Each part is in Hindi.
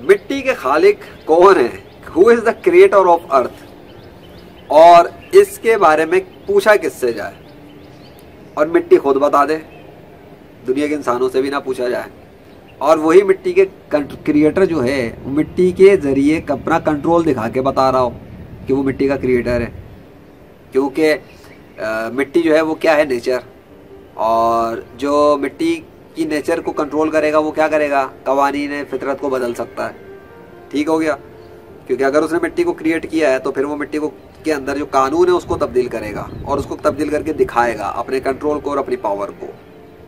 मिट्टी के खालिक कौन है? Who is the creator of earth और इसके बारे में पूछा किससे जाए? और मिट्टी खुद बता दे। दुनिया के इंसानों से भी ना पूछा जाए। और वही मिट्टी के क्रिएटर जो है, मिट्टी के ज़रिए अपना कंट्रोल दिखा के बता रहा हो कि वो मिट्टी का क्रिएटर है। क्योंकि मिट्टी जो है वो क्या है? नेचर और जो मिट्टी की नेचर को कंट्रोल करेगा, वो क्या करेगा? कवानी ने फितरत को बदल सकता है। ठीक हो गया? क्योंकि अगर उसने मिट्टी को क्रिएट किया है तो फिर वो मिट्टी को के अंदर जो कानून है, उसको तब्दील करेगा और उसको तब्दील करके दिखाएगा अपने कंट्रोल को और अपनी पावर को।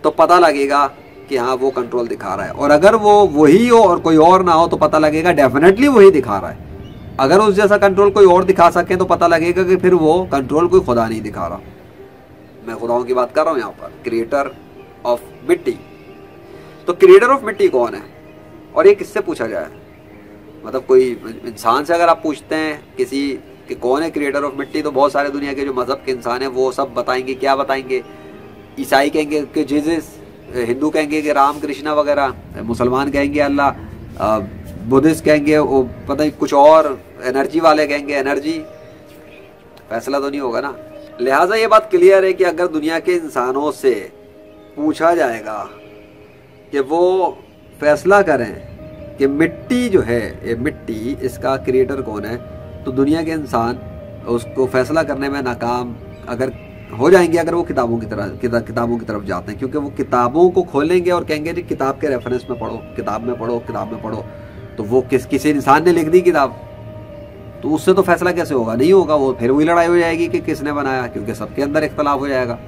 तो पता लगेगा कि हाँ वो कंट्रोल दिखा रहा है। और अगर वो वही हो और कोई और ना हो तो पता लगेगा डेफिनेटली वही दिखा रहा है। अगर उस जैसा कंट्रोल कोई और दिखा सके तो पता लगेगा कि फिर वो कंट्रोल कोई खुदा नहीं दिखा रहा। मैं खुदाओं की बात कर रहा हूँ यहाँ पर। क्रिएटर ऑफ़ मिट्टी। तो क्रिएटर ऑफ़ मिट्टी कौन है? और ये किससे पूछा जाए मतलब कोई इंसान से अगर आप पूछते हैं, किसी कि कौन है क्रिएटर ऑफ़ मिट्टी तो बहुत सारे दुनिया के जो मज़हब के इंसान हैं, वो सब बताएँगे, क्या बताएँगे? ईसाई कहेंगे कि जीजस हिंदू कहेंगे कि राम, कृष्णा वगैरह, मुसलमान कहेंगे अल्लाह बुद्धिस्ट कहेंगे, वो पता नहीं, कुछ और एनर्जी वाले कहेंगे एनर्जी फैसला तो नहीं होगा ना। लिहाजा ये बात क्लियर है कि अगर दुनिया के इंसानों से पूछा जाएगा कि वो फैसला करें कि मिट्टी जो है ये मिट्टी इसका क्रिएटर कौन है? तो दुनिया के इंसान उसको फैसला करने में नाकाम अगर हो जाएँगे अगर वो किताबों की तरह किता, किताबों की तरफ़ जाते हैं क्योंकि वो किताबों को खोलेंगे और कहेंगे जी किताब के रेफरेंस में पढ़ो किताब में पढ़ो किताब में पढ़ो। तो वो किस किसी इंसान ने लिख दी किताब? तो उससे तो फैसला कैसे होगा? नहीं होगा वो फिर वही लड़ाई हो जाएगी कि किसने बनाया क्योंकि सबके अंदर इख्तलाफ हो जाएगा।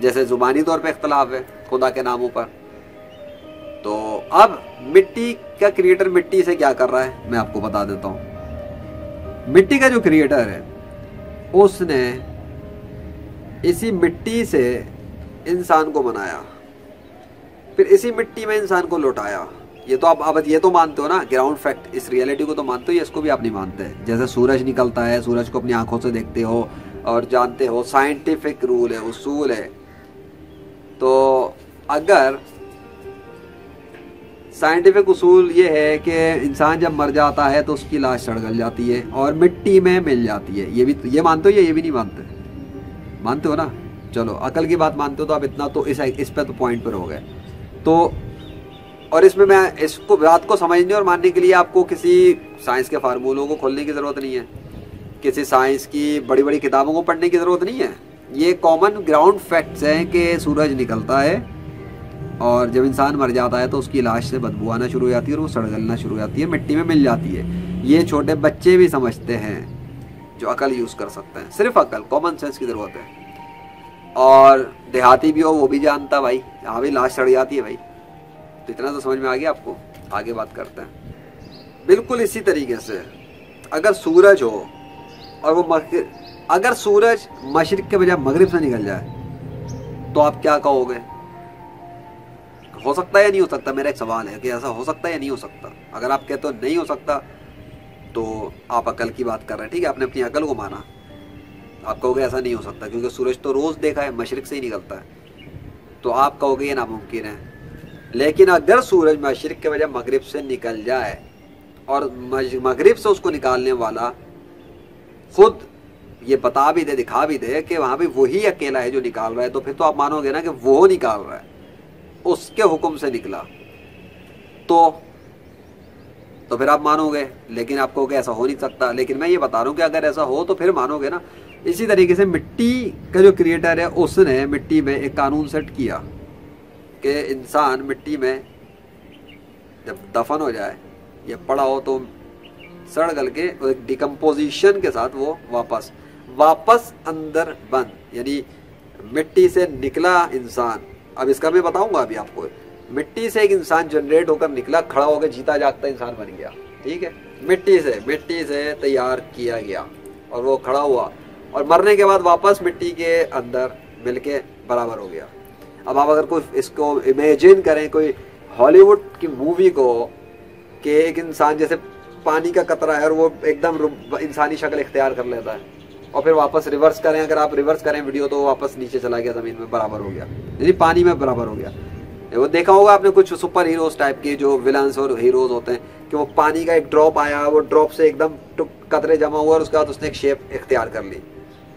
जैसे जुबानी तौर पर इख्तलाफ है खुदा के नामों पर। तो अब मिट्टी का क्रिएटर मिट्टी से क्या कर रहा है? मैं आपको बता देता हूँ। मिट्टी का जो क्रिएटर है, उसने इसी मिट्टी से इंसान को बनाया। फिर इसी मिट्टी में इंसान को लौटाया। ये तो आप अब ये तो मानते हो ना? ग्राउंड फैक्ट इस रियलिटी को तो मानते हो इसको भी आप नहीं मानते? जैसे सूरज निकलता है, सूरज को अपनी आँखों से देखते हो और जानते हो साइंटिफिक रूल है, उसूल है। तो अगर साइंटिफिक उसूल ये है कि इंसान जब मर जाता है तो उसकी लाश सड़गल जाती है और मिट्टी में मिल जाती है। ये भी ये मानते हो या ये भी नहीं मानते? मानते हो ना? चलो, अकल की बात मानते हो तो आप इतना तो इस इस पे तो पॉइंट पर हो गए। तो और इसमें मैं इसको बात को समझने और मानने के लिए आपको किसी साइंस के फार्मूलों को खोलने की ज़रूरत नहीं है। किसी साइंस की बड़ी बड़ी किताबों को पढ़ने की ज़रूरत नहीं है। ये कॉमन ग्राउंड फैक्ट्स हैं कि सूरज निकलता है और जब इंसान मर जाता है तो उसकी लाश से बदबू आना शुरू हो जाती है और वो सड़गलना शुरू हो जाती है, मिट्टी में मिल जाती है। ये छोटे बच्चे भी समझते हैं जो अकल यूज़ कर सकते हैं। सिर्फ़ अकल कॉमन सेंस की ज़रूरत है। और देहाती भी हो, वो भी जानता भाई यहाँ भी लाश सड़ जाती है भाई। तो इतना तो समझ में आ गया आपको, आगे बात करते हैं। बिल्कुल इसी तरीके से, अगर सूरज हो और वो अगर सूरज मशरक के बजाय मगरब से निकल जाए तो आप क्या कहोगे? हो सकता है या नहीं हो सकता? मेरा एक सवाल है कि ऐसा हो सकता है या नहीं हो सकता? अगर आप कहते हो नहीं हो सकता तो आप अकल की बात कर रहे हैं, ठीक है? आपने अपनी अकल को माना। आप कहोगे ऐसा नहीं हो सकता, क्योंकि सूरज तो रोज़ देखा है, मशरक से ही निकलता है। तो आप कहोगे ये नामुमकिन है। लेकिन अगर सूरज मशरक के वजह मगरब से निकल जाए, और मगरब से उसको निकालने वाला खुद ये बता भी दे, दिखा भी दे कि वहाँ भी वही अकेला है जो निकाल रहा है तो फिर तो आप मानोगे ना कि वो निकाल रहा है। उसके हुक्म से निकला। तो तो फिर आप मानोगे, लेकिन आपको कहोगे ऐसा हो नहीं सकता। लेकिन मैं ये बता रहा हूँ कि अगर ऐसा हो तो फिर मानोगे ना। इसी तरीके से मिट्टी का जो क्रिएटर है, उसने मिट्टी में एक कानून सेट किया कि इंसान मिट्टी में जब दफन हो जाए या पड़ा हो तो सड़ गल के एक डिकम्पोजिशन के साथ वो वापस वापस अंदर बंद। यानी मिट्टी से निकला इंसान। अब इसका मैं बताऊँगा अभी आपको। मिट्टी से एक इंसान जनरेट होकर निकला, खड़ा होकर जीता जागता इंसान बन गया। ठीक है? मिट्टी से मिट्टी से तैयार किया गया और वो खड़ा हुआ और मरने के बाद वापस मिट्टी के अंदर मिलके बराबर हो गया। अब आप अगर कोई इसको इमेजिन करें, कोई हॉलीवुड की मूवी को कि एक इंसान जैसे पानी का कतरा है और वो एकदम इंसानी शक्ल इख्तियार कर लेता है। और फिर वापस रिवर्स करें। अगर आप रिवर्स करें वीडियो तो वापस नीचे चला गया, ज़मीन में बराबर हो गया। यानी पानी में बराबर हो गया। वो देखा होगा आपने कुछ सुपर हीरोज टाइप के जो विलन्स और हीरोज होते हैं, कि वो पानी का एक ड्रॉप आया, वो ड्रॉप से एकदम कतरे जमा हुआ और उसके बाद उसने एक शेप इख्तियार कर ली।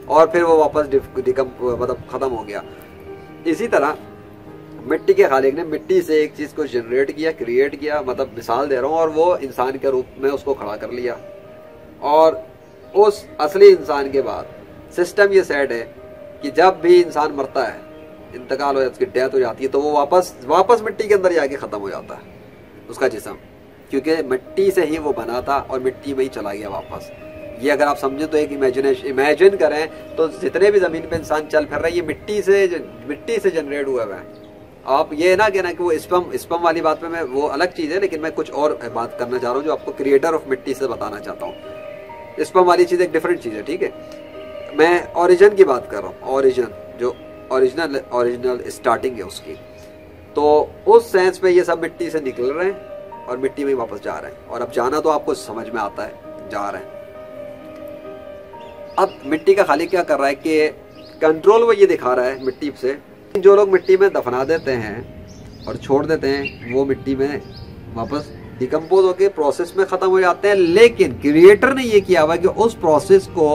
और फिर वो वापस डिकम मतलब ख़त्म हो गया। इसी तरह मिट्टी के खालिक ने मिट्टी से एक चीज़ को जनरेट किया क्रिएट किया मतलब मिसाल दे रहा हूँ, और वो इंसान के रूप में उसको खड़ा कर लिया। और उस असली इंसान के बाद सिस्टम ये सेट है कि जब भी इंसान मरता है, इंतकाल हो जाता उसकी डेथ हो जाती है तो वो वापस वापस मिट्टी के अंदर जाके ख़त्म हो जाता है उसका जिसम। क्योंकि मिट्टी से ही वो बना था और मिट्टी में ही चला गया वापस। ये अगर आप समझें तो एक इमेजिनेशन इमेजिन करें तो जितने भी ज़मीन पे इंसान चल फिर रहा है, ये मिट्टी से मिट्टी से जनरेट हुआ है आप ये ना कहना कि वो स्पम स्पम वाली बात पे मैं वो अलग चीज़ है, लेकिन मैं कुछ और बात करना चाह रहा हूँ जो आपको क्रिएटर ऑफ़ मिट्टी से बताना चाहता हूँ। स्पम वाली चीज़ एक डिफरेंट चीज़ है, ठीक है? मैं ओरिजिन की बात कर रहा हूँ ओरिजिन जो ओरिजिनल ओरिजिनल स्टार्टिंग है उसकी। तो उस सेंस में ये सब मिट्टी से निकल रहे हैं और मिट्टी में वापस जा रहे हैं। और अब जाना तो आपको समझ में आता है, जा रहे हैं। अब मिट्टी का खाली क्या कर रहा है कि कंट्रोल वो ये दिखा रहा है मिट्टी से। जो लोग मिट्टी में दफना देते हैं और छोड़ देते हैं, वो मिट्टी में वापस डिकम्पोज होकर प्रोसेस में ख़त्म हो जाते हैं, लेकिन क्रिएटर ने यह किया हुआ कि उस प्रोसेस को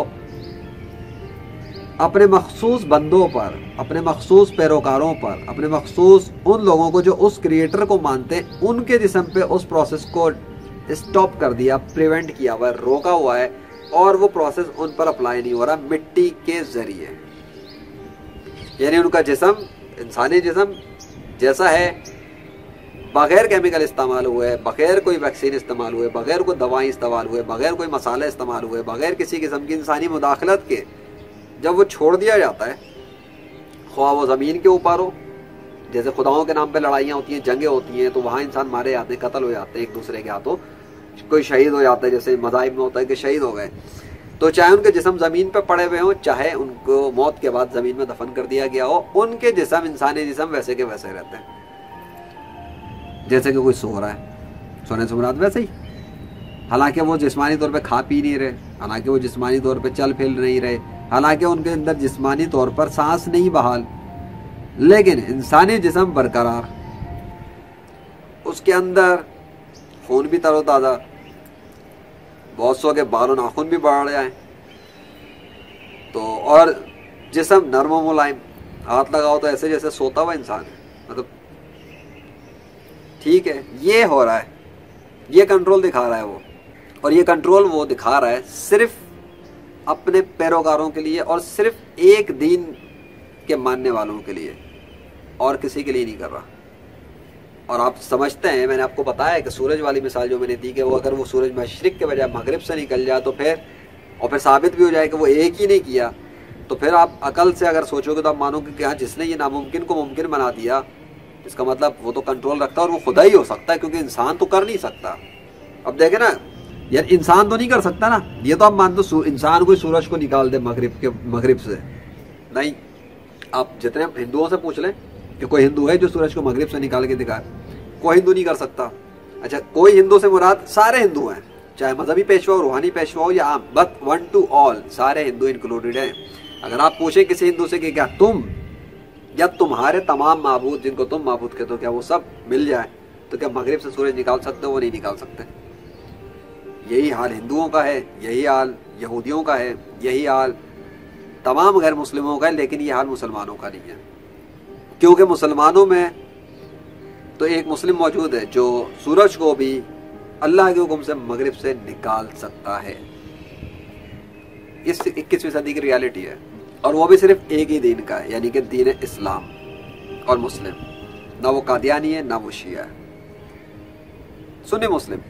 अपने मखसूस बंदों पर, अपने मखसूस पैरोकारों पर, अपने मखसूस उन लोगों को जो उस क्रिएटर को मानते हैं, उनके जिसम पे उस प्रोसेस को स्टॉप कर दिया प्रिवेंट किया हुआ है, रोका हुआ है, और वो प्रोसेस उन पर अप्लाई नहीं हो रहा मिट्टी के ज़रिए। यानी उनका जिसम, इंसानी जिसम जैसा है बगैर केमिकल इस्तेमाल हुए, बगैर कोई वैक्सीन इस्तेमाल हुए, बगैर कोई दवाई इस्तेमाल हुए, बगैर कोई मसाले इस्तेमाल हुए, बगैर किसी किस्म की इंसानी मुदाखलत के, जब वो छोड़ दिया जाता है ख्वा वो ज़मीन के ऊपर हो। जैसे खुदाओं के नाम पे लड़ाइयाँ होती हैं, जंगें होती हैं तो वहाँ इंसान मारे जाते हैं, कत्ल हो जाते हैं एक दूसरे के हाथों। कोई शहीद हो जाता है, जैसे मजाहिब में होता है कि शहीद हो गए। तो चाहे उनके जिसम ज़मीन पर पड़े हुए हों, चाहे उनको मौत के बाद ज़मीन में दफन कर दिया गया हो, उनके जिसम, इंसानी जिसम वैसे के वैसे रहते हैं। जैसे कि कोई सो रहा है। सोने से मुराद वैसे ही। हालाँकि वो जिस्मानी तौर पे खा पी नहीं रहे, हालाँकि वो जिस्मानी तौर पे चल फिर नहीं रहे, हालाँकि उनके अंदर जिस्मानी तौर पर सांस नहीं बहाल, लेकिन इंसानी जिसम बरकरार। उसके अंदर खून भी तरोताज़ा, बहुत सौ के बालों, नाखून भी बढ़ जाए तो और जिसम नरम मुलायम हाथ लगाओ तो ऐसे जैसे सोता हुआ इंसान है। मतलब ठीक है, ये हो रहा है। ये कंट्रोल दिखा रहा है वो। और ये कंट्रोल वो दिखा रहा है सिर्फ़ अपने पैरोकारों के लिए और सिर्फ़ एक दिन के मानने वालों के लिए। और किसी के लिए नहीं कर रहा। और आप समझते हैं, मैंने आपको बताया कि सूरज वाली मिसाल जो मैंने दी कि वो अगर वो सूरज मशरक के बजाय मगरब से निकल जाए तो फिर, और फिर साबित भी हो जाए कि वो एक ही नहीं किया तो फिर आप अकल से अगर सोचोगे तो आप मानोगे कि हाँ जिसने ये नामुमकिन को मुमकिन बना दिया इसका मतलब वो तो कंट्रोल रखता है और वो खुदा ही हो सकता है, क्योंकि इंसान तो कर नहीं सकता। अब देखे ना, यार इंसान तो नहीं कर सकता ना। ये तो आप मान दो इंसान कोई सूरज को निकाल दे मगरब के, मगरब से। नहीं, आप जितने हिंदुओं से पूछ लें कि कोई हिंदू है जो सूरज को मगरब से निकाल के दिखाए कोई हिंदू नहीं कर सकता। अच्छा कोई हिंदू से मुराद, सारे हिंदू हैं। चाहे मजहबी पेशवा हो, रूहानी पेशवा हो या आम बट वन टू ऑल सारे हिंदू इंक्लूडेड हैं। अगर आप पूछे किसी हिंदू से कि क्या तुम या तुम्हारे तमाम महबूद जिनको तुम महबूद कहते हो, क्या वो सब मिल जाए तो क्या मगरब से सूरज निकाल सकते हो? वो नहीं निकाल सकते। यही हाल हिंदुओं का है, यही हाल यहूदियों का है, यही हाल तमाम गैर मुस्लिमों का है, लेकिन ये हाल मुसलमानों का नहीं है। क्योंकि मुसलमानों में तो एक मुस्लिम मौजूद है, जो सूरज को भी अल्लाह के हुक्म से मगरब से निकाल सकता है। इस इक्कीसवीं सदी की रियलिटी है। और वो भी सिर्फ़ एक ही दीन का है, यानी कि दीन इस्लाम और मुस्लिम। ना वो कादियानी है, ना वो शिया है। सुन्नी मुस्लिम,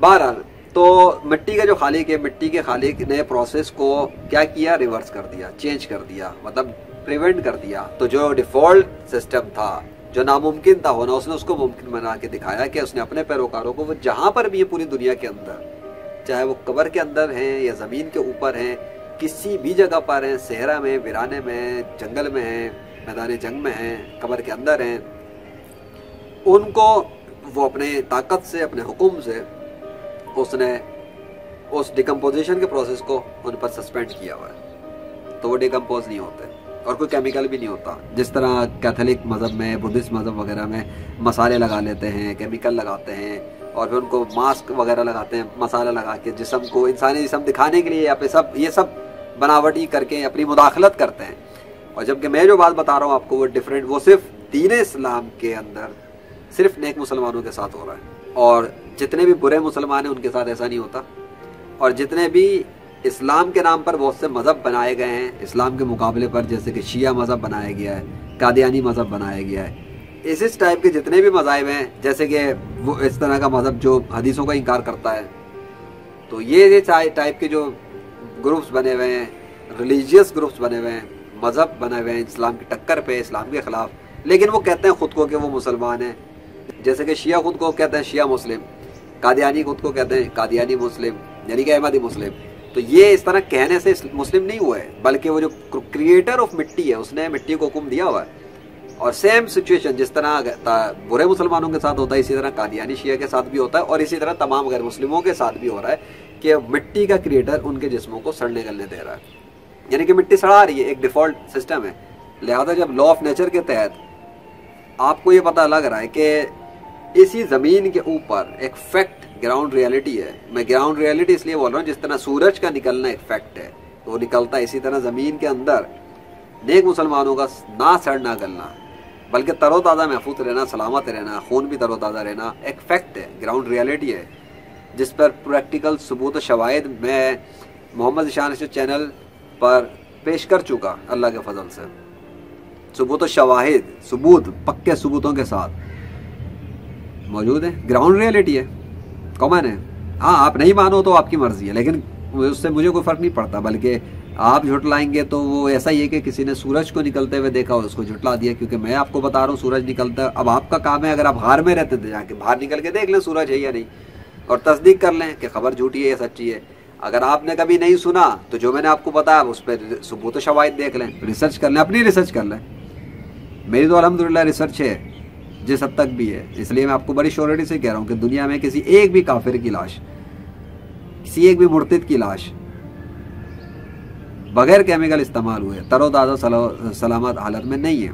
बहरहाल तो मिट्टी का जो खालिक है, मिट्टी के खालिक ने प्रोसेस को क्या किया? रिवर्स कर दिया चेंज कर दिया मतलब प्रिवेंट कर दिया। तो जो डिफ़ॉल्ट सिस्टम था, जो नामुमकिन था होना, उसने उसको मुमकिन बना के दिखाया कि उसने अपने पैरोकारों को, वो जहाँ पर भी है पूरी दुनिया के अंदर, चाहे वो कबर के अंदर हैं या ज़मीन के ऊपर हैं किसी भी जगह पर हैं सहरा में, वीराने में जंगल में हैं, मैदान जंग में हैं, कबर के अंदर हैं, उनको वो अपने ताकत से, अपने हुक्म से उसने उस डिकम्पोजिशन के प्रोसेस को उन पर सस्पेंड किया हुआ है। तो वो डिकम्पोज नहीं होते और कोई केमिकल भी नहीं होता। जिस तरह कैथोलिक मज़हब में बुद्धिस्ट मज़हब वगैरह में मसाले लगा लेते हैं केमिकल लगाते हैं और फिर उनको मास्क वगैरह लगाते हैं, मसाला लगा के जिसम को इंसानी जिसम दिखाने के लिए या फिर सब, ये सब बनावटी करके अपनी मुदाखलत करते हैं। और जबकि मैं जो बात बता रहा हूँ आपको, वो डिफरेंट वो सिर्फ़ दीन इस्लाम के अंदर सिर्फ़ नेक मुसलमानों के साथ हो रहा है। और जितने भी बुरे मुसलमान हैं, उनके साथ ऐसा नहीं होता। और जितने भी इस्लाम के नाम पर बहुत से मज़हब बनाए गए हैं, इस्लाम के मुकाबले पर, जैसे कि शिया मज़हब बनाया गया है, कादियानी मज़हब बनाया गया है, इस इस टाइप के जितने भी मज़ाहब हैं, जैसे कि वो इस तरह का मज़हब जो हदीसों का इनकार करता है। तो ये टाइप के जो ग्रुप्स बने हुए हैं रिलीजियस ग्रुप्स बने हुए हैं, मज़हब बने हुए हैं इस्लाम की टक्कर पे, इस्लाम के ख़िलाफ़। लेकिन वो कहते हैं ख़ुद को कि वो मुसलमान हैं। जैसे कि शिया खुद को कहते हैं शिया मुस्लिम, कादियानी खुद को कहते हैं कादियानी मुस्लिम, यानी कि अहमदी मुस्लिम। तो ये इस तरह कहने से मुस्लिम नहीं हुआ है, बल्कि वो जो क्रिएटर ऑफ़ मिट्टी है, उसने मिट्टी को हुक्म दिया हुआ है। और सेम सिचुएशन जिस तरह बुरे मुसलमानों के साथ होता है, इसी तरह कादियानी शिया के साथ भी होता है, और इसी तरह तमाम गैर मुस्लिमों के साथ भी हो रहा है। कि अब मिट्टी का क्रिएटर उनके जिस्मों को सड़ने गलने दे रहा है। यानी कि मिट्टी सड़ा रही है, एक डिफ़ॉल्ट सिस्टम है। लिहाजा जब लॉ ऑफ़ नेचर के तहत आपको ये पता लग रहा है कि इसी ज़मीन के ऊपर एक फैक्ट ग्राउंड रियलिटी है। मैं ग्राउंड रियलिटी इसलिए बोल रहा हूँ जिस तरह सूरज का निकलना एक फैक्ट है तो वो निकलता है इसी तरह ज़मीन के अंदर नेक मुसलमानों का ना सड़ना, गलना, बल्कि तरोताज़ा महफूज रहना, सलामत रहना, खून भी तरोताज़ा रहना एक फैक्ट है ग्राउंड रियलिटी है। जिस पर प्रैक्टिकल सबूत शवायद मैं मोहम्मद ईशान चैनल पर पेश कर चुका, अल्लाह के फजल से। सबूत शवाहिद, सबूत, पक्के सबूतों के साथ। मौजूद है? ग्राउंड रियलिटी है। कॉमन है। हाँ आप नहीं मानो तो आपकी मर्ज़ी है, लेकिन उससे मुझे कोई फ़र्क नहीं पड़ता, बल्कि आप झुटलाएँगे तो वो ऐसा ही है कि किसी ने सूरज को निकलते हुए देखा और उसको झुटला दिया, क्योंकि मैं आपको बता रहा हूँ, सूरज निकलता, अब आपका काम है, अगर आप हार में रहते थे, जाके बाहर निकल के देख लें सूरज है या नहीं। और तस्दीक कर लें कि खबर झूठी है या सच्ची है। अगर आपने कभी नहीं सुना तो जो मैंने आपको बताया, उस पर सबूत शवायद देख लें रिसर्च कर लें, अपनी रिसर्च कर लें। मेरी तो अलहमदिल्ला रिसर्च है, जिस हद तक भी है। इसलिए मैं आपको बड़ी श्योरिटी से कह रहा हूँ कि दुनिया में किसी एक भी काफिर की लाश, किसी एक भी मुर्तिद की लाश, बगैर केमिकल इस्तेमाल हुए, तरोताज़ा सलामत हालत में नहीं है।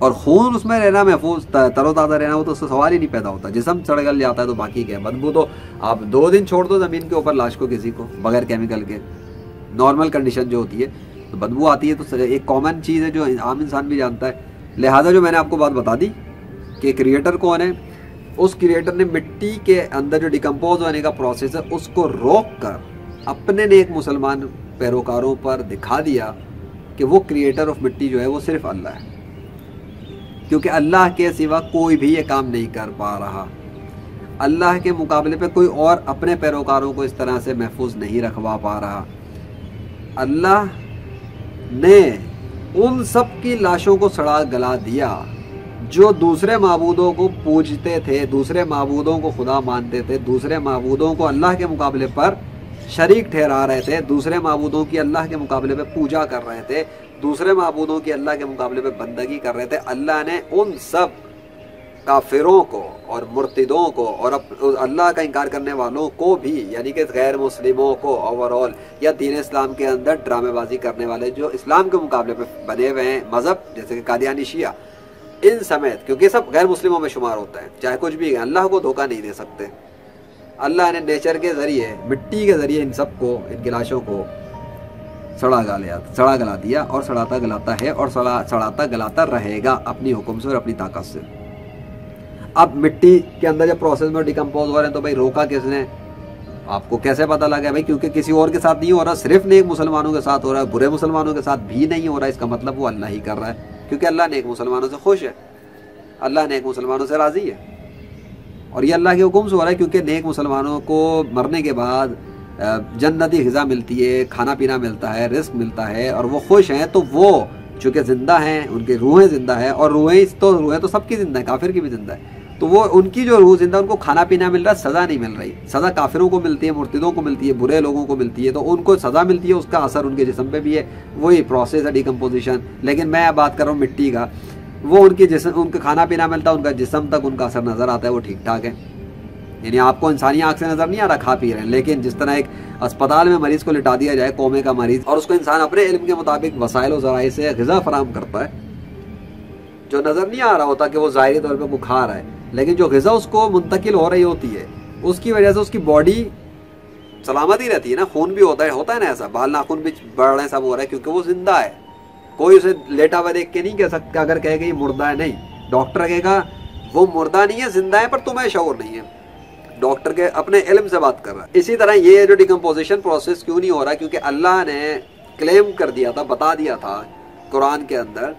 और खून उसमें रहना महफूज तरोताज़ा रहना, वो तो उससे सवाल ही नहीं पैदा होता। जिसम सड़गल जाता है तो बाकी क्या बदबू तो आप दो दिन छोड़ दो ज़मीन के ऊपर, लाश को किसी को, बगैर केमिकल के। नॉर्मल कंडीशन जो होती है तो बदबू आती है तो एक कॉमन चीज़ है जो आम इंसान भी जानता है। लिहाजा जो मैंने आपको बात बता दी कि क्रिएटर कौन है, उस क्रिएटर ने मिट्टी के अंदर जो डिकम्पोज होने का प्रोसेस है, उसको रोक कर अपने ने एक मुसलमान पैरोकारों पर दिखा दिया कि वो क्रिएटर ऑफ़ मिट्टी जो है, वो सिर्फ़ अल्लाह है। क्योंकि अल्लाह के सिवा कोई भी ये काम नहीं कर पा रहा। अल्लाह के मुकाबले पे कोई और अपने पैरोकारों को इस तरह से महफूज नहीं रखवा पा रहा। अल्लाह ने उन सब की लाशों को सड़ा गला दिया, जो दूसरे मबूदों को पूजते थे, दूसरे मबूदों को खुदा मानते थे, दूसरे मबूदों को अल्लाह के मुकाबले पर शरीक ठहरा रहे थे, दूसरे मबूदों की अल्लाह के मुकाबले पर पूजा कर रहे थे। दूसरे महबूदों की अल्लाह के मुकाबले पर बंदगी कर रहे थे। अल्लाह ने उन सब काफिरों को और मुर्तदों को और अल्लाह का इनकार करने वालों को भी, यानी कि गैर मुस्लिमों को ओवरऑल या दीन इस्लाम के अंदर ड्रामेबाजी करने वाले जो इस्लाम के मुकाबले पर बने हुए हैं, मज़हब, जैसे कि कादियानी शिया, इन समेत, क्योंकि सब गैर मुस्लिमों में शुमार होता है, चाहे कुछ भी अल्लाह को धोखा नहीं दे सकते। अल्लाह ने नेचर के ज़रिए, मिट्टी के ज़रिए इन सबको, इन गिलाशों को सड़ा गला सड़ा गला दिया और सड़ाता गलाता है और सड़ा, सड़ाता गलाता रहेगा अपनी हुक्म से और अपनी ताकत से। अब मिट्टी के अंदर जब प्रोसेस में डिकम्पोज हो रहे हैं तो भाई रोका किसने? आपको कैसे पता लगा भाई? क्योंकि किसी और के साथ नहीं हो रहा, सिर्फ़ नेक मुसलमानों के साथ हो रहा है, बुरे मुसलमानों के साथ भी नहीं हो रहा, इसका मतलब वो अल्लाह ही कर रहा है। क्योंकि अल्लाह नेक मुसलमानों से खुश है। अल्लाह नेक मुसलमानों से राज़ी है। और ये अल्लाह के हुक्म से हो रहा है क्योंकि नेक मुसलमानों को मरने के बाद जन्नती गज़ा मिलती है खाना पीना मिलता है, रिस्क मिलता है और वो खुश हैं तो वो चूँकि ज़िंदा हैं, उनकी रूहें ज़िंदा है और रूहें तो रूहें तो सबकी ज़िंदा है, काफिर की भी ज़िंदा है। तो वो, उनकी जो रूह ज़िंदा उनको खाना पीना मिल रहा है, सज़ा नहीं मिल रही। सज़ा काफिरों को मिलती है, मुर्तदों को मिलती है, बुरे लोगों को मिलती है तो उनको सज़ा मिलती है, उसका असर उनके जिसम पे भी है। वही प्रोसेस है डिकम्पोजिशन लेकिन मैं बात कर रहा हूँ मिट्टी का। वो उनकी जिसम, उनका खाना पीना मिलता है, उनका जिसम तक उनका असर नज़र आता है, वो ठीक ठाक है। यानी आपको इंसानी आँख से नज़र नहीं आ रहा, खा पी रहे हैं। लेकिन जिस तरह एक अस्पताल में मरीज़ को लिटा दिया जाए, कोमे का मरीज़, और उसको इंसान अपने इल्म के मुताबिक वसाइल जराए से गजा फराम करता है, जो नज़र नहीं आ रहा होता कि वो ज़ाहरी तौर पर बुखार है, लेकिन जो गजा उसको मुंतकिल हो रही होती है, उसकी वजह से उसकी बॉडी सलामत ही रहती है ना, खून भी होता है होता है ना ऐसा, बाल नाखून भी बढ़ रहे हैं, सब हो रहा है, क्योंकि वो ज़िंदा है। कोई उसे लेटा हुआ देख के नहीं कह सकता, अगर कहेगा ये मुर्दा है, नहीं, डॉक्टर कहेगा, वो मुर्दा नहीं है, ज़िंदा है, पर तुम्हें शोर नहीं है। डॉक्टर के अपने इलम से बात कर रहा है। इसी तरह ये जो डिकम्पोजिशन प्रोसेस क्यों नहीं हो रहा क्योंकि अल्लाह ने क्लेम कर दिया था, बता दिया था कुरान के अंदर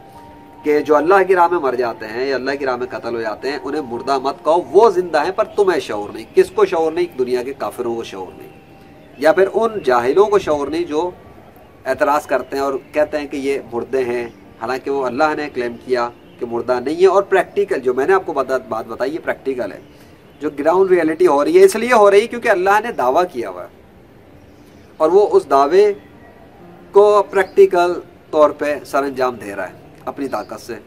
कि जो अल्लाह की राह में मर जाते हैं या अल्लाह की राह में कत्ल हो जाते हैं, उन्हें मुर्दा मत कहो वो ज़िंदा है, पर तुम्हें शोर नहीं। किसको शोर नहीं? दुनिया के काफिरों को शोर नहीं। या फिर उन जाहिलों को शोर नहीं जो एतराज़ करते हैं और कहते हैं कि ये मुर्दे हैं। हालाँकि वो अल्लाह ने क्लेम किया कि मुर्दा नहीं है और प्रैक्टिकल जो मैंने आपको बता, बात बताई, ये प्रैक्टिकल है। जो ग्राउंड रियलिटी हो रही है, इसलिए हो रही है क्योंकि अल्लाह ने दावा किया हुआ है। और वो उस दावे को प्रैक्टिकल तौर पे सर अंजाम दे रहा है, अपनी ताकत से।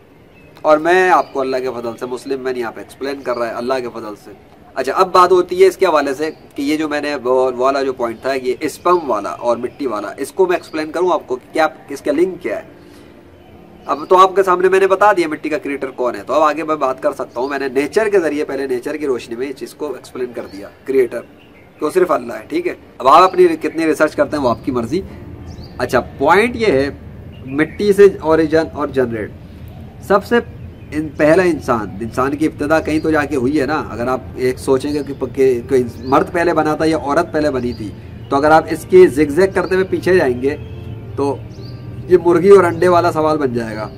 और मैं आपको अल्लाह के फजल से, मुस्लिम मैन यहाँ पे एक्सप्लेन कर रहा है अल्लाह के फजल से। अच्छा अब बात होती है इसके हवाले से कि ये जो मैंने वाला जो पॉइंट था, ये स्पम वाला और मिट्टी वाला, इसको मैं एक्सप्लेन करूँ आपको क्या इसका लिंक क्या है। अब तो आपके सामने मैंने बता दिया मिट्टी का क्रिएटर कौन है। तो अब आगे मैं बात कर सकता हूँ। मैंने नेचर के ज़रिए पहले नेचर की रोशनी में इस चीज़ को एक्सप्लेन कर दिया क्रिएटर तो सिर्फ़ अल्लाह है ठीक है? अब आप अपनी कितनी रिसर्च करते हैं वो आपकी मर्ज़ी। अच्छा पॉइंट ये है मिट्टी से ओरिजन और जनरेट सबसे इन पहला इंसान इंसान की इब्तदा कहीं तो जाके हुई है ना? अगर आप एक सोचेंगे कि, कि, कि मर्द पहले बना था या औरत पहले बनी थी तो अगर आप इसकी जिग करते हुए पीछे जाएँगे तो ये मुर्गी और अंडे वाला सवाल बन जाएगा।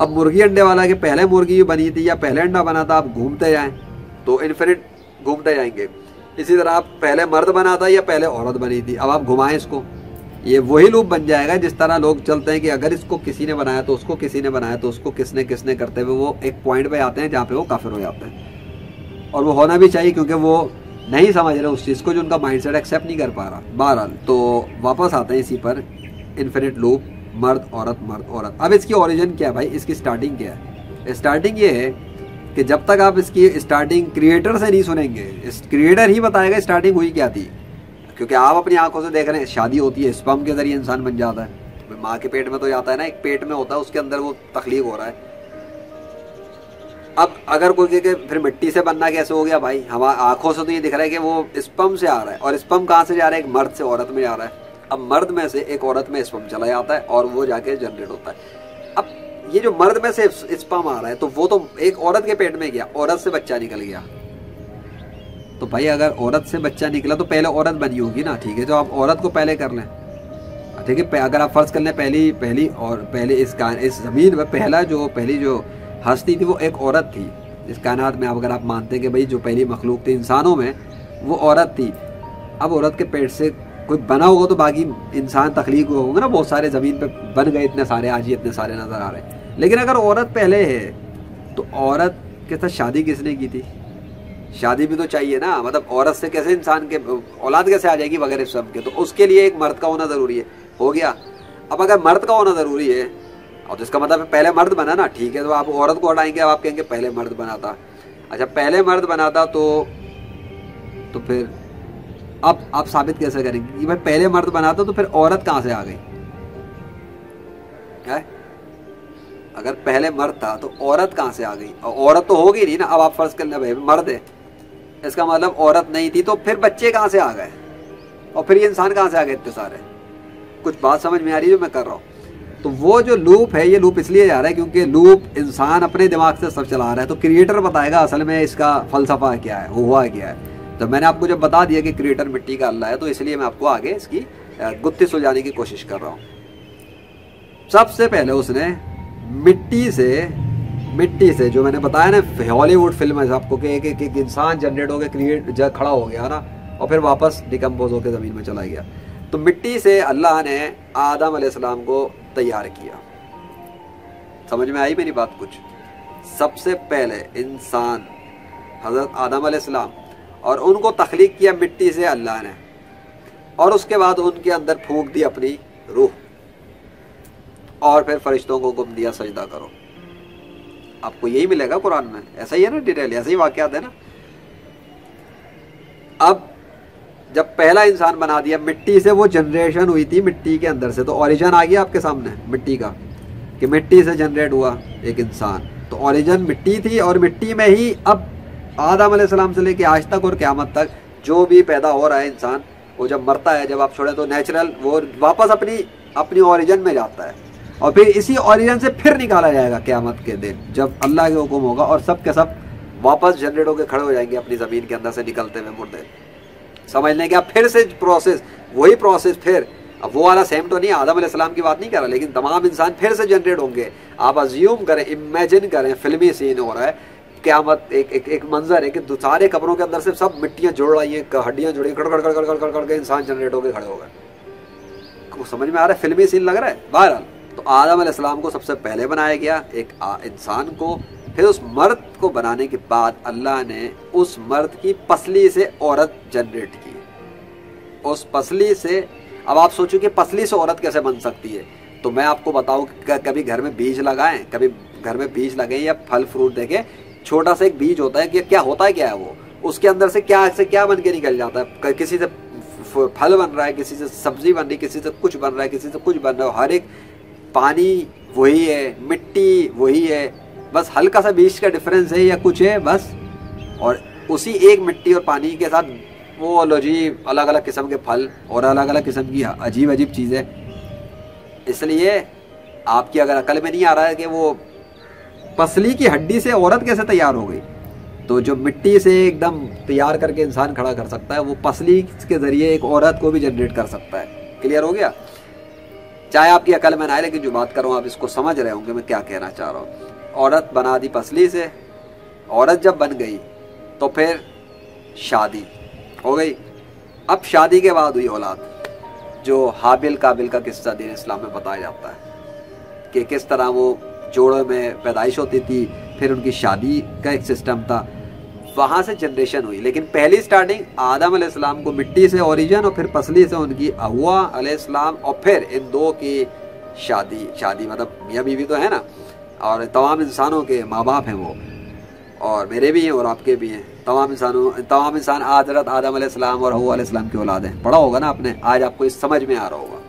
अब मुर्गी अंडे वाला के पहले मुर्गी बनी थी या पहले अंडा बना था, आप घूमते जाएँ तो इन्फिनिट घूमते जाएँगे। इसी तरह आप पहले मर्द बना था या पहले औरत बनी थी, अब आप घुमाएँ इसको। ये वही लूप बन जाएगा जिस तरह लोग चलते हैं कि अगर इसको किसी ने बनाया तो उसको किसी ने बनाया तो उसको किसने किसने करते हुए वो एक पॉइंट पे आते हैं जहाँ पे वो काफिर हो जाते हैं। और वो होना भी चाहिए क्योंकि वो नहीं समझ रहे उस चीज़ को जो उनका माइंड एक्सेप्ट नहीं कर पा रहा। बहरहाल तो वापस आते हैं इसी पर इन्फिनिट लूप मर्द, औरत मर्द, औरत। अब इसकी ओरिजिन क्या है भाई? इसकी स्टार्टिंग क्या है? स्टार्टिंग ये है कि जब तक आप इसकी स्टार्टिंग क्रिएटर से नहीं सुनेंगे, इस क्रिएटर ही बताएगा स्टार्टिंग हुई क्या थी। क्योंकि आप अपनी आँखों से देख रहे हैं, शादी होती है स्पम के ज़रिए इंसान बन जाता है। माँ के पेट में तो जाता है ना, एक पेट में होता है, उसके अंदर वो तकलीफ़ हो रहा है। अब अगर कोई के फिर मिट्टी से बनना कैसे हो गया भाई? हम आँखों से तो ये दिख रहा है कि वो स्पम से आ रहा है। और स्पम कहाँ से जा रहा है? एक मर्द से, औरत में जा रहा है। अब मर्द में से एक औरत में स्पम चला जाता है और वो जाके जनरेट होता है। अब ये जो मर्द में से स्पम आ रहा है तो वो तो एक औरत के पेट में गया, औरत से बच्चा निकल गया। तो भाई अगर औरत से बच्चा निकला तो पहले औरत बनी होगी ना, ठीक है? तो आप औरत को पहले कर लें। ठीक है अगर आप फ़र्ज़ कर लें, पहली पहली और, पहले इस कान, इस ज़मीन में पहला जो, पहली जो हस्ती थी, वो एक औरत थी। इस कायनात में आप, अगर आप मानते हैं कि भाई जो पहली मखलूक थी इंसानों में, वो औरत थी। अब औरत के पेट से कोई बना होगा तो बाकी इंसान तखलीक होंगे ना, बहुत सारे ज़मीन पे बन गए, इतने सारे आज ही इतने सारे नज़र आ रहे हैं। लेकिन अगर औरत पहले है तो औरत के साथ शादी किसने की थी? शादी भी तो चाहिए ना मतलब औरत से कैसे इंसान के, औलाद कैसे आ जाएगी वगैरह सब के? तो उसके लिए एक मर्द का होना ज़रूरी है। हो गया? अब अगर मर्द का होना ज़रूरी है और तो इसका मतलब पहले मर्द बना ना, ठीक है तो आप औरत को हटाएँगे अब आप कहेंगे पहले मर्द बना था अच्छा पहले मर्द बना था तो तो फिर अब आप साबित कैसे करेंगे? कि भाई पहले मर्द बनाता तो फिर औरत कहाँ से आ गई? है? अगर पहले मर्द था तो औरत कहाँ से आ गई? और औरत तो होगी नहीं ना, अब आप फ़र्ज़ कर ले भाई, मर्द है। इसका मतलब औरत नहीं थी तो फिर बच्चे कहाँ से आ गए? और फिर ये इंसान कहाँ से आ गए इतने सारे? कुछ बात समझ में आ रही है जो मैं कर रहा हूँ? तो वो जो लूप है, ये लूप इसलिए जा रहा है क्योंकि लूप इंसान अपने दिमाग से सब चला रहा है। तो क्रिएटर बताएगा असल में इसका फलसफा क्या है हुआ क्या है? तो मैंने आपको जब बता दिया कि क्रिएटर मिट्टी का अल्लाह है तो इसलिए मैं आपको आगे इसकी गुत्थी सुलझाने की कोशिश कर रहा हूँ। सबसे पहले उसने मिट्टी से मिट्टी से जो मैंने बताया ना हॉलीवुड फ़िल्म है आपको कि एक एक, इंसान जनरेट हो गया क्रिएट खड़ा हो गया ना? और फिर वापस डिकम्पोज होकर ज़मीन में चला गया। तो मिट्टी से अल्लाह ने आदम अलैहिस्सलाम को तैयार किया। समझ में आई मेरी बात कुछ? सबसे पहले इंसान हज़रत आदम अलैहिस्सलाम और उनको तख्लीक किया मिट्टी से अल्लाह ने। और उसके बाद उनके अंदर फूक दी अपनी रूह। और फिर फरिश्तों को गुम दिया, सजदा करो। आपको यही मिलेगा कुरान में? ऐसा ही है ना डिटेल ऐसा ही वाक्यात है ना? अब जब पहला इंसान बना दिया मिट्टी से, वो जनरेशन हुई थी मिट्टी के अंदर से तो ओरिजिन आ गया आपके सामने मिट्टी का, कि मिट्टी से जनरेट हुआ एक इंसान। तो ओरिजिन मिट्टी थी और मिट्टी में ही अब आदम सलाम से लेके आज तक और क़्यामत तक जो भी पैदा हो रहा है इंसान, वो जब मरता है, जब आप छोड़े तो नेचुरल वो वापस अपनी अपनी ओरिजिन में जाता है। और फिर इसी ओरिजिन से फिर निकाला जाएगा क़्यामत के दिन, जब अल्लाह के हुक्म होगा और सब के सब वापस जनरेट होकर खड़े हो जाएँगे अपनी ज़मीन के अंदर से निकलते हुए मुर्दे। समझ लें आप फिर से प्रोसेस वही प्रोसेस फिर, अब वो वाला सेम तो नहीं, आदम सलाम की बात नहीं कर रहा, लेकिन तमाम इंसान फिर से जनरेट होंगे। आप अज्यूम करें इमेजिन करें, फिल्मी सीन हो रहा है क्यामत, एक एक एक मंजर है कि दो सारे कब्रों के अंदर से सब मिट्टियाँ जुड़ रही हैं हड्डियाँ जुड़ी कड़ कड़ कड़ कड़ कड़ कड़ के इंसान जनरेट होकर खड़े हो गए। समझ में आ रहा है? फिल्मी सीन लग रहा है? बहरहाल तो आदम सलाम को सबसे पहले बनाया गया एक इंसान को, फिर उस मर्द को बनाने के बाद अल्लाह ने उस मर्द की पसली से औरत जनरेट की। उस पसली से, अब आप सोचो कि पसली से औरत कैसे बन सकती है? तो मैं आपको बताऊँ कभी घर में बीज लगाएँ, कभी घर में बीज लगाएँ या फल फ्रूट देखें छोटा सा एक बीज होता है कि क्या होता है, क्या है वो? उसके अंदर से क्या से क्या बन के निकल जाता है? किसी से फल बन रहा है, किसी से सब्ज़ी बन रही है किसी से कुछ बन रहा है, किसी से कुछ बन रहा है हर एक पानी वही है, मिट्टी वही है, बस हल्का सा बीज का डिफरेंस है या कुछ है, बस। और उसी एक मिट्टी और पानी के साथ वो लो अलग अलग किस्म के फल और अलग अलग किस्म की अजीब अजीब चीज़ें। इसलिए आपकी अगर अकल में नहीं आ रहा है कि वो पसली की हड्डी से औरत कैसे तैयार हो गई? तो जो मिट्टी से एकदम तैयार करके इंसान खड़ा कर सकता है, वो पसली के ज़रिए एक औरत को भी जनरेट कर सकता है। क्लियर हो गया? चाहे आपकी अकल में ना आए, लेकिन जो बात कर आप इसको समझ रहे होंगे मैं क्या कहना चाह रहा हूँ। औरत बना दी पसली से, औरत जब बन गई तो फिर शादी हो गई। अब शादी के बाद हुई औलाद, जो हाबिल काबिल का किस्सा दीन इस्लाम में बताया जाता है कि किस तरह वो जोड़ों में पैदाइश होती थी, फिर उनकी शादी का एक सिस्टम था। वहाँ से जनरेशन हुई। लेकिन पहली स्टार्टिंग आदम अलैहिस्सलाम को मिट्टी से ओरिजिन और फिर पसली से उनकी अहुआ अलैहिस्सलाम और फिर इन दो की शादी शादी मतलब मियाँ बीवी तो है ना? और तमाम इंसानों के माँ बाप हैं वो। और मेरे भी हैं और आपके भी हैं। तमाम इंसानों, तमाम इंसान हज़रत आदम आदम और हु की औलाद हैं। पढ़ा होगा ना आपने? आज आपको इस समझ में आ रहा होगा।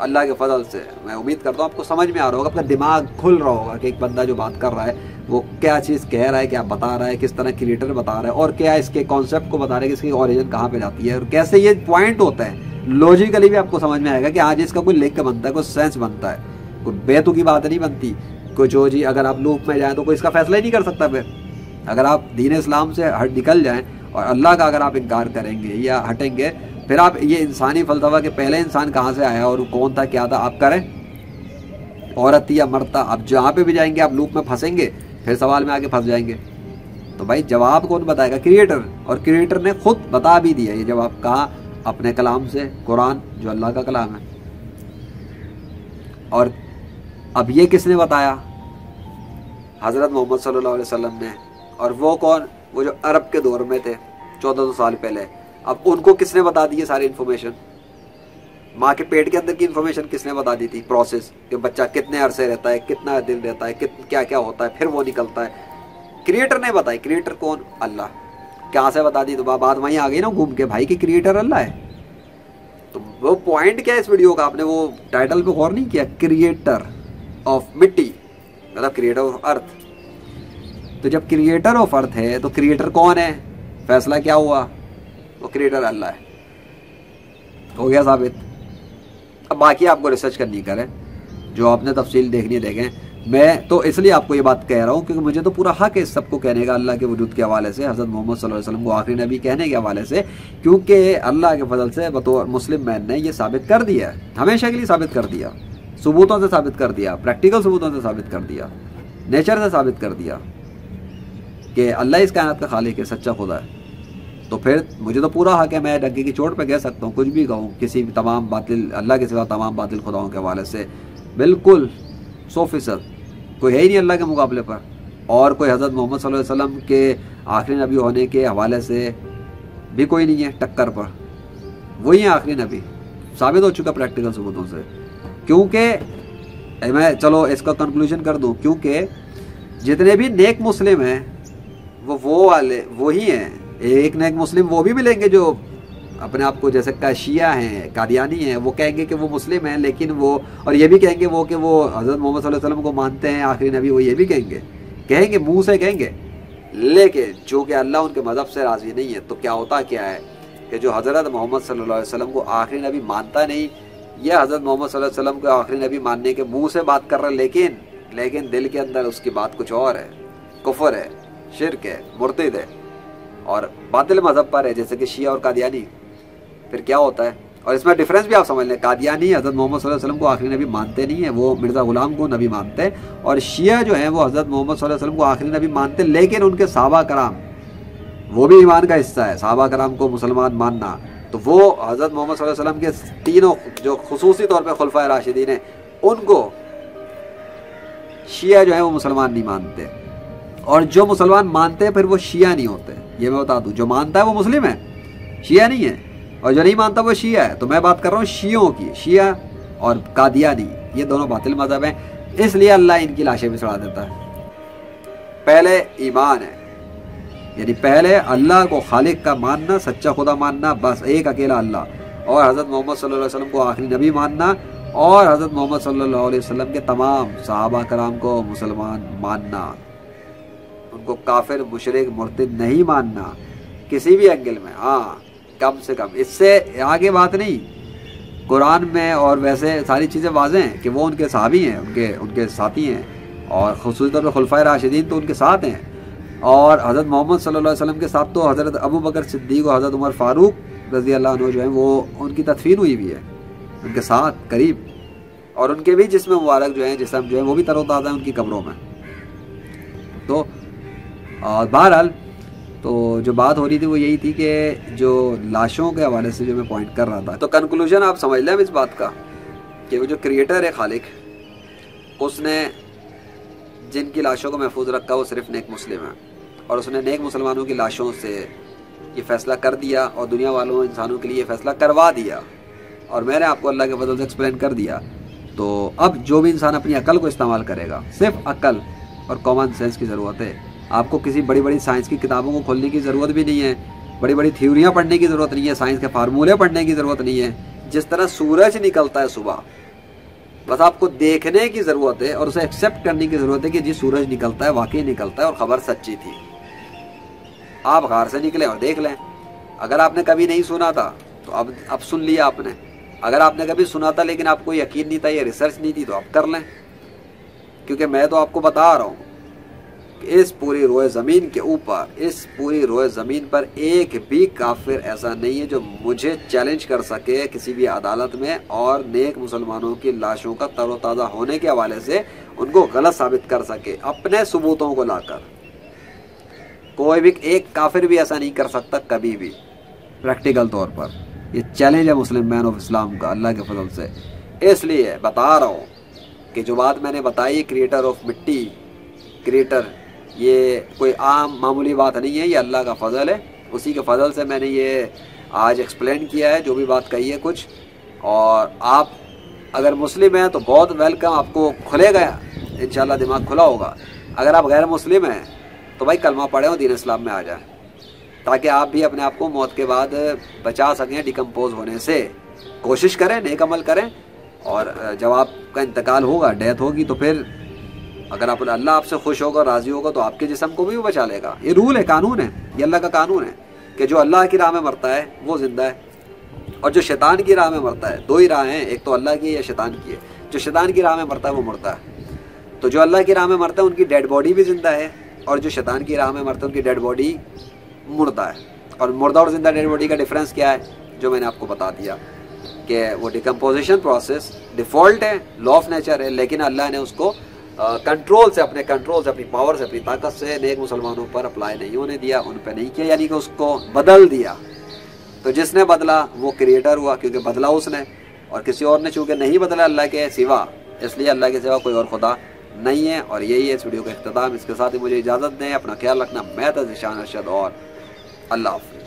अल्लाह के फजल से। मैं उम्मीद करता हूँ आपको समझ में आ रहा होगा अपना दिमाग खुल रहा होगा कि एक बंदा जो बात कर रहा है, वो क्या चीज़ कह रहा है, क्या बता रहा है, किस तरह क्रिएटर बता रहा है, और क्या इसके कॉन्सेप्ट को बता रहा है कि इसकी ऑरिजिन कहाँ पे जाती है, और कैसे ये पॉइंट होता है। लॉजिकली भी आपको समझ में आएगा कि आज इसका कोई लिंक बनता है, कोई सेंस बनता है। कोई बेतु की बात नहीं बनती। कोई जो जी, अगर आप लूप में जाएँ तो कोई इसका फैसला ही नहीं कर सकता फिर। अगर आप दीन इस्लाम से हट निकल जाएँ, और अल्लाह का अगर आप इनकार करेंगे या हटेंगे फिर आप ये इंसानी फलसफा के पहले इंसान कहाँ से आया और कौन था, क्या था? आप करें। औरत या मरता आप जहाँ पे भी जाएँगे, आप लूप में फंसेंगे, फिर सवाल में आके फंस जाएँगे। तो भाई, जवाब कौन बताएगा? क्रिएटर। और क्रिएटर ने खुद बता भी दिया ये जवाब कहा? अपने कलाम से, कुरान, जो अल्लाह का कलाम है। और अब ये किसने बताया? हज़रत मोहम्मद सल्लल्लाहु अलैहि वसल्लम ने। और वो कौन? वो जो अरब के दौर में थे, चौदह सौ साल पहले। अब उनको किसने बता दी सारी इन्फॉर्मेशन माँ के पेट के अंदर की इन्फॉर्मेशन किसने बता दी थी? प्रोसेस कि बच्चा कितने अरसे रहता है, कितना दिन रहता है, कित क्या क्या होता है, फिर वो निकलता है। क्रिएटर ने बताई क्रिएटर कौन? अल्लाह। क्या से बता दी? तो बात वहीं आ गई ना घूम के। भाई की क्रिएटर अल्लाह है। तो वो पॉइंट क्या है इस वीडियो का? आपने वो टाइटल पे गौर नहीं किया? क्रिएटर ऑफ़ मिट्टी। मतलब क्रिएटर ऑफ़ अर्थ तो जब क्रिएटर ऑफ़ अर्थ है तो क्रिएटर कौन है? फैसला क्या हुआ? वो क्रिएटर अल्लाह है। हो गया साबित। अब बाकी आपको रिसर्च करनी करें। जो आपने तफसील देखनी देखें। मैं तो इसलिए आपको ये बात कह रहा हूँ, क्योंकि मुझे तो पूरा हक है सबको कहने का, अल्लाह के वजूद के हवाले से। हज़रत मोहम्मद वसल्लम को आखिरी नबी कहने के हवाले से, क्योंकि अल्लाह के फजल से बतौर मुस्लिम मैन ने ये साबित कर दिया। हमेशा के लिए साबित कर दिया। सबूतों से साबित कर दिया। प्रैक्टिकल सबूतों से साबित कर दिया। नेचर से साबित कर दिया कि अल्लाह इस कायनात का खालिक है, सच्चा खुदा है। तो फिर मुझे तो पूरा हक है, मैं डग्गे की चोट पे कह सकता हूँ, कुछ भी कहूँ, किसी भी तमाम बातिल, अल्लाह के सिवा तमाम बातिल खुदाओं के हवाले से। बिल्कुल, सौ फ़ीसद। कोई है ही नहीं अल्लाह के मुकाबले पर। और कोई हज़रत मोहम्मद वसल्लम के आखिरी नबी होने के हवाले से भी कोई नहीं है टक्कर पर। वही है आखिरी नबी। साबित हो चुका प्रैक्टिकल सबूतों से। क्योंकि मैं चलो इसका कंक्लूजन कर दूँ, क्योंकि जितने भी नेक मुस्लिम हैं, वो वो वाले वही हैं। एक न एक मुस्लिम वो भी मिलेंगे जो अपने आप को जैसे काशिया हैं, कादियानी हैं, वो कहेंगे कि वो मुस्लिम हैं, लेकिन वो, और ये भी कहेंगे वो कि वो हज़रत मोहम्मद वसल्लम को मानते हैं, आखिरी नबी वो ये भी कहेंगे। कहेंगे, मुँह से कहेंगे। लेकिन जो कि अल्लाह उनके मज़हब से राज़ी नहीं है तो क्या होता क्या है कि जो हज़रत मोहम्मद सल्लल्लाहु अलैहि वसल्लम को आखिरी नबी मानता नहीं यह हज़रत मोहम्मद सल्लल्लाहु अलैहि वसल्लम को आखिरी नबी मानने के मुँह से बात कर रहा है, लेकिन लेकिन दिल के अंदर उसकी बात कुछ और है। कुफर है, शिरक है, मुर्तद है। और बातिल मज़हब पर है, जैसे कि शिया और कादियानी। फिर क्या होता है? और इसमें डिफरेंस भी आप समझ लें। कादियानी हज़रत मोहम्मद वसल्लम को आखिरी नबी मानते नहीं है, वो मिर्ज़ा गुलाम को नबी मानते हैं। और शिया जो है, वो हज़रत मोहम्मद वसल्लम को आखिरी नबी मानते हैं, लेकिन उनके साहबा कराम, वो भी ईमान का हिस्सा है साहबा कराम को मुसलमान मानना। तो वो हज़रत मोहम्मद वसल्लम के तीनों जो खसूसी तौर पर खुलफा राशिदीन है, उनको शिया जो है, वो मुसलमान नहीं मानते। और जो मुसलमान मानते हैं, फिर वो शिया नहीं होते। ये मैं बता दूँ, जो मानता है वो मुस्लिम है, शिया नहीं है, और जो नहीं मानता वो शिया है। तो मैं बात कर रहा हूँ शियों की, शिया और कादियानी, ये दोनों बातिल मज़हब हैं, इसलिए अल्लाह इनकी लाशें भी सड़ा देता है। पहले ईमान है, यानी पहले अल्लाह को खालिक का मानना, सच्चा खुदा मानना, बस एक अकेला अल्लाह, और हज़रत मोहम्मद सल्लल्लाहु अलैहि वसल्लम को आखिरी नबी मानना, और हज़रत मोहम्मद सल्लल्लाहु अलैहि वसल्लम के तमाम सहाबा कराम को मुसलमान मानना। उनको काफिर, मुशरक, मुर्तद नहीं मानना, किसी भी एंगल में। हाँ कम से कम। इससे आगे बात नहीं। कुरान में और वैसे सारी चीज़ें वाजें हैं कि वो उनके साहबी हैं, उनके उनके साथी हैं और खसूस तौर पर खुलफा राशिदीन तो उनके साथ हैं। और हज़रत मोहम्मद सल्लल्लाहु अलैहि वसल्लम के साथ तो हज़रत अबू बकर सिद्दीक और हज़रत उमर फ़ारूक रज़ी अल्लाह जो है, वो उनकी तदफीन हुई भी है, उनके साथ करीब। और उनके भी जिसमें मुबारक जो है, जिसम जो है, वो भी तरोताज़ा है उनकी कब्रों में। तो बहरहाल तो जो बात हो रही थी वो यही थी कि जो लाशों के हवाले से जो मैं पॉइंट कर रहा था तो कंक्लूजन आप समझ लें इस बात का, कि वो जो क्रिएटर है खालिक, उसने जिनकी लाशों को महफूज रखा वो सिर्फ़ नेक मुस्लिम है, और उसने नेक मुसलमानों की लाशों से ये फैसला कर दिया और दुनिया वालों इंसानों के लिए फैसला करवा दिया, और मैंने आपको अल्लाह के बदल से एक्सप्लेन कर दिया। तो अब जो भी इंसान अपनी अकल को इस्तेमाल करेगा, सिर्फ़ अकल और कॉमन सेंस की ज़रूरत है। आपको किसी बड़ी बड़ी साइंस की किताबों को खोलने की ज़रूरत भी नहीं है। बड़ी बड़ी थ्योरियाँ पढ़ने की ज़रूरत नहीं है, साइंस के फार्मूले पढ़ने की ज़रूरत नहीं है। जिस तरह सूरज निकलता है सुबह, बस आपको देखने की ज़रूरत है और उसे एक्सेप्ट करने की ज़रूरत है कि जी सूरज निकलता है, वाकई निकलता है और ख़बर सच्ची थी। आप घर से निकले और देख लें। अगर आपने कभी नहीं सुना था तो अब अब सुन लिया आपने। अगर आपने कभी सुना था, लेकिन आपको यकीन नहीं था, या रिसर्च नहीं थी तो आप कर लें। क्योंकि मैं तो आपको बता रहा हूँ। इस पूरी रोए ज़मीन के ऊपर, इस पूरी रोए ज़मीन पर एक भी काफिर ऐसा नहीं है जो मुझे चैलेंज कर सके किसी भी अदालत में और नेक मुसलमानों की लाशों का तरोताज़ा होने के हवाले से उनको गलत साबित कर सके, अपने सबूतों को लाकर। कोई भी एक काफिर भी ऐसा नहीं कर सकता कभी भी प्रैक्टिकल तौर पर। ये चैलेंज है मुस्लिम मैन ऑफ़ इस्लाम का, अल्लाह के फजल से। इसलिए बता रहा हूँ कि जो बात मैंने बताई क्रिएटर ऑफ़ मिट्टी क्रिएटर ये कोई आम मामूली बात नहीं है, ये अल्लाह का फ़ज़ल है। उसी के फजल से मैंने ये आज एक्सप्लेन किया है, जो भी बात कही है कुछ। और आप अगर मुस्लिम हैं तो बहुत वेलकम आपको खुलेगा इन दिमाग खुला होगा। अगर आप गैर मुस्लिम हैं तो भाई कलमा पढ़े और दीन इस्लाम में आ जाए, ताकि आप भी अपने आप को मौत के बाद बचा सकें डिकम्पोज होने से। कोशिश करें, नेक अमल करें, और जब आपका इंतकाल होगा डेथ होगी तो फिर अगर आप अल्लाह आपसे खुश होगा, राज़ी होगा तो आपके जिसम को भी बचा लेगा। ये रूल है, कानून है। ये अल्लाह का कानून है कि जो अल्लाह की राह में मरता है, वो ज़िंदा है। और जो शैतान की राह में मरता है, दो ही राह हैं। एक तो अल्लाह की है या शैतान की है। जो शैतान की राह में मरता है, वो मरता है। तो जो अल्लाह की राह में मरता है, उनकी डेड बॉडी भी ज़िंदा है। और जो शैतान की राह में मरता है, उनकी डेड बॉडी मुर्दा है। और मुर्दा और ज़िंदा डेड बॉडी का डिफरेंस क्या है? जो मैंने आपको बता दिया कि वो डिकम्पोजिशन प्रोसेस डिफ़ॉल्ट है लॉ ऑफ़ नेचर है, लेकिन अल्लाह ने उसको कंट्रोल से, अपने कंट्रोल से, अपनी पावर से, अपनी ताकत से नेक मुसलमानों पर अप्लाई नहीं होने दिया, उन पर नहीं किया, यानी कि उसको बदल दिया। तो जिसने बदला, वो क्रिएटर हुआ, क्योंकि बदला उसने। और किसी और ने, चूँकि नहीं बदला अल्लाह के सिवा, इसलिए अल्लाह के सिवा कोई और खुदा नहीं है। और यही है इस वीडियो का अख्ताम इसके साथ ही मुझे इजाज़त दें, अपना ख्याल रखना। मैं तो निशान अरशद और अल्लाह हाफि